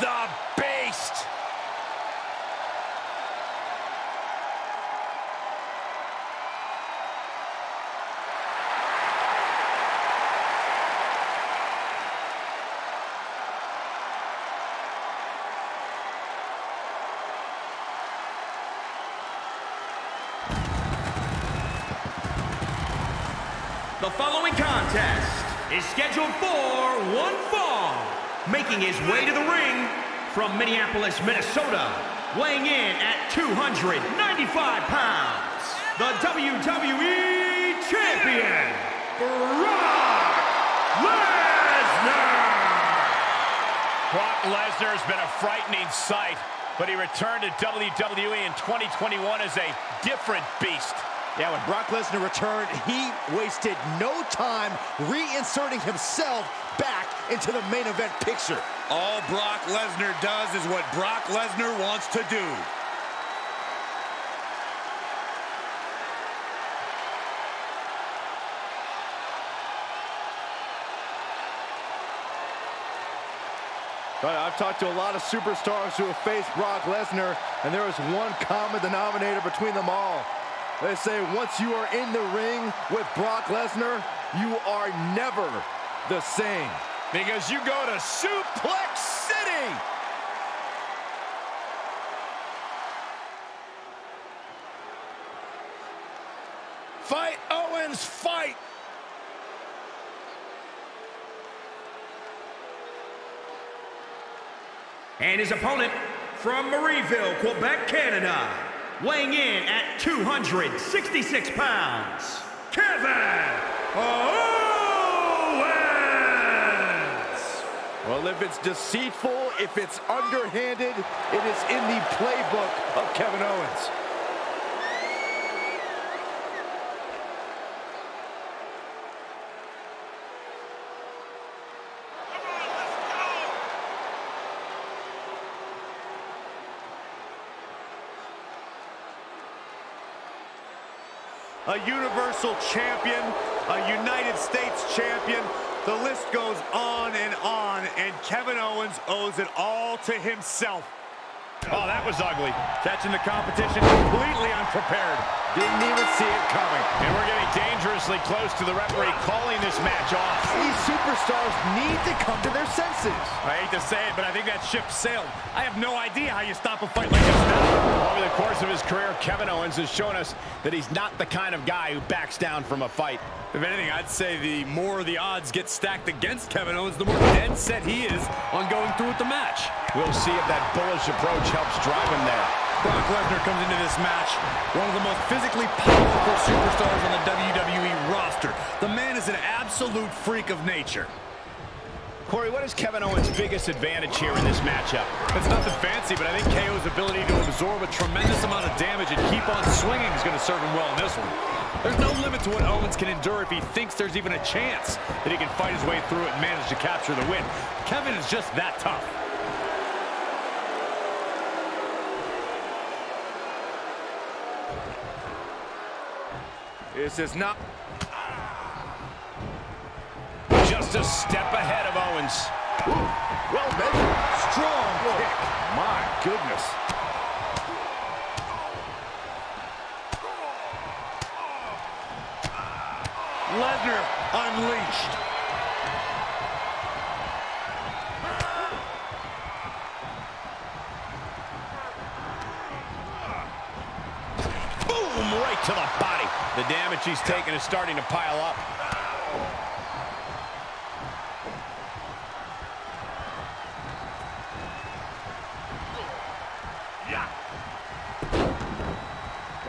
the beast. The following contest is scheduled for one fall. Making his way to the ring from Minneapolis, Minnesota, weighing in at 295 pounds, the WWE Champion, Brock Lesnar! Brock Lesnar has been a frightening sight, but he returned to WWE in 2021 as a different beast. Yeah, when Brock Lesnar returned, he wasted no time reinserting himself back into the main event picture. All Brock Lesnar does is what Brock Lesnar wants to do. I've talked to a lot of superstars who have faced Brock Lesnar, and there is one common denominator between them all. They say once you are in the ring with Brock Lesnar, you are never the same. Because you go to Suplex City. Fight, Owens, fight. And his opponent from Marieville, Quebec, Canada, weighing in at 266 pounds, Kevin Owens! Well, if it's deceitful, if it's underhanded, it is in the playbook of Kevin Owens. a Universal Champion, a United States Champion. The list goes on and on, and Kevin Owens owes it all to himself. Oh, that was ugly. Catching the competition completely unprepared. Didn't even see it coming. And we're getting dangerously close to the referee calling this match off. These superstars need to come to their senses. I hate to say it, but I think that ship sailed. I have no idea how you stop a fight like this now. Over the course of his career, Kevin Owens has shown us that he's not the kind of guy who backs down from a fight. If anything, I'd say the more the odds get stacked against Kevin Owens, the more dead set he is on going through with the match. We'll see if that bullish approach helps drive him there. Brock Lesnar comes into this match, one of the most physically powerful superstars on the WWE roster. The man is an absolute freak of nature. Corey, what is Kevin Owens' biggest advantage here in this matchup? It's nothing fancy, but I think KO's ability to absorb a tremendous amount of damage and keep on swinging is going to serve him well in this one. There's no limit to what Owens can endure if he thinks there's even a chance that he can fight his way through it and manage to capture the win. Kevin is just that tough. This is not... Just a step ahead of Owens. Ooh, well measured. Strong kick. My goodness. Lesnar unleashed. The damage he's taken is starting to pile up. Yeah.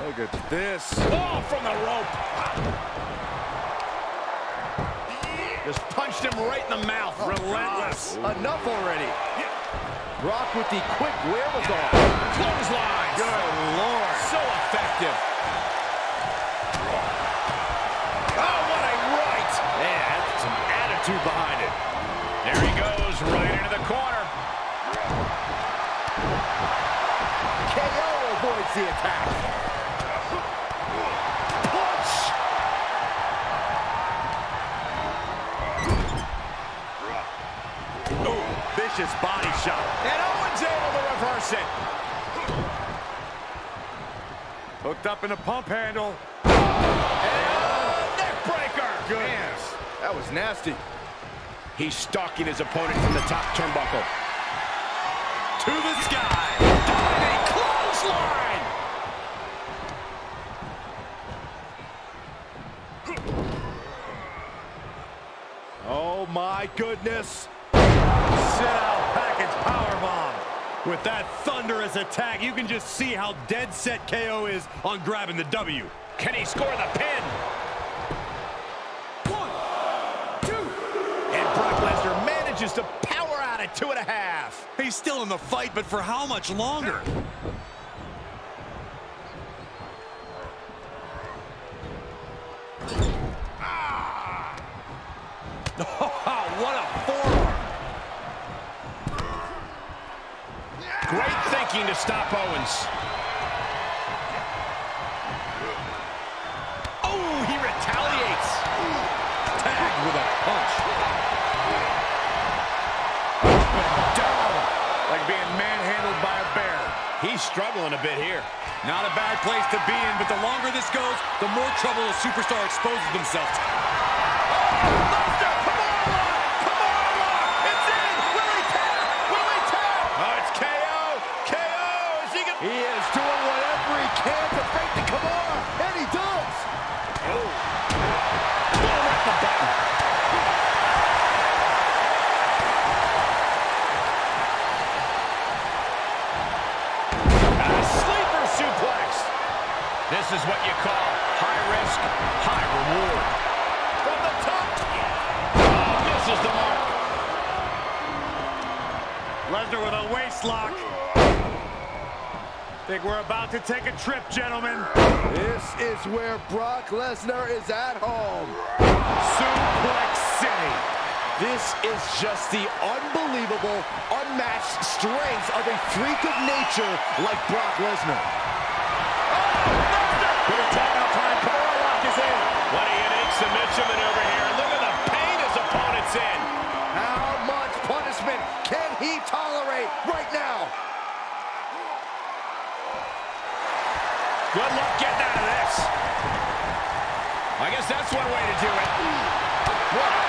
Look at this. Oh, from the rope. Just punched him right in the mouth. Oh, Relentless. Enough already. Brock with the quick wherewithal. Clotheslines. Good Lord. So effective. Attitude behind it. There he goes, right into the corner. KO avoids the attack. Punch. Ooh, vicious body shot. And Owens able to reverse it. Hooked up in a pump handle. And neck breaker. Goodness, that was nasty. He's stalking his opponent from the top turnbuckle. To the sky. Diving clothesline. Oh my goodness. Sit out package powerbomb. With that thunderous attack, you can just see how dead set KO is on grabbing the W. Can he score the pin? One, two. And Brock Lesnar manages to power out at two and a half. He's still in the fight, but for how much longer? Ah! what a forearm. Great thinking to stop Owens. He's struggling a bit here. Not a bad place to be in, but the longer this goes, the more trouble a superstar exposes themselves to. Lesnar with a waist lock. Think we're about to take a trip, gentlemen. This is where Brock Lesnar is at home. Suplex City. This is just the unbelievable, unmatched strength of a freak of nature like Brock Lesnar. Good attack out time. Kimura lock is in. What a unique submission maneuver here. Look at the pain his opponent's in. How much punishment can he tolerate right now? Good luck getting out of this. I guess that's one way to do it. What